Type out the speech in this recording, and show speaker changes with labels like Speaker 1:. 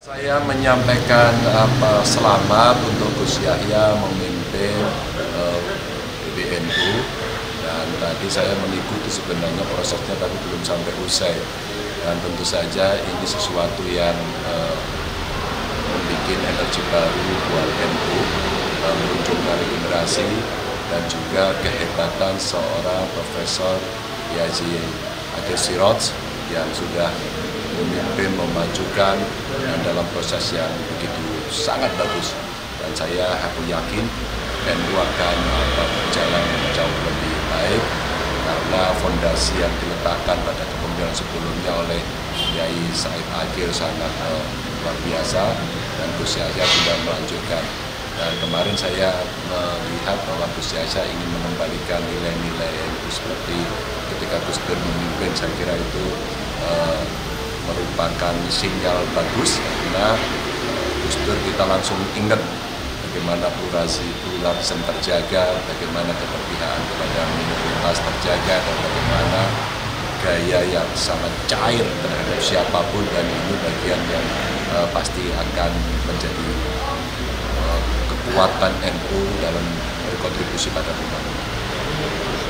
Speaker 1: Saya menyampaikan apa, selamat untuk Gus Yahya memimpin uh, PBNU dan tadi saya mengikuti sebenarnya prosesnya tapi belum sampai usai. Dan tentu saja ini sesuatu yang uh, membuat energi baru buat NU uh, memunculkan regenerasi dan juga kehebatan seorang Profesor Akhir Sirot yang sudah memimpin, memajukan dan dalam proses yang begitu sangat bagus. Dan saya aku yakin NU akan berjalan jauh lebih baik karena fondasi yang diletakkan pada kepemimpinan sebelumnya oleh Yai Said Agil sangat uh, luar biasa dan Gus Yahya sudah melanjutkan. Dan kemarin saya melihat bahwa Gus Yahya ingin mengembalikan nilai-nilai NU seperti ketika Gus Dur memimpin, saya kira itu uh, merupakan sinyal bagus karena Gus Dur kita langsung ingat bagaimana pluralisme pluralisme terjaga, bagaimana keberpihakan kepada minoritas terjaga dan bagaimana gaya yang sangat cair terhadap siapa pun dan ini bagian yang uh, pasti akan menjadi kekuatan NU dalam berkontribusi pada pembangunan.